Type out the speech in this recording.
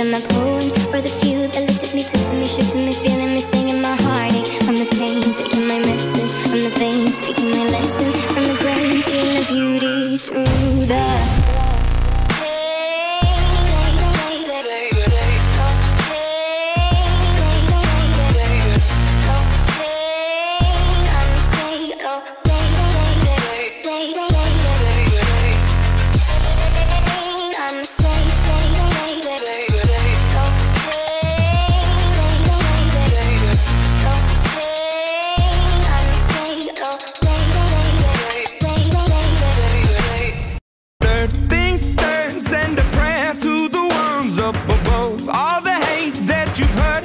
writing my poems for the few that looked at me, took to me, shook to me, feeling me, singing my heartache from the pain, taking my message from the veins, speaking my lesson. From the brain, seeing the beauty through the.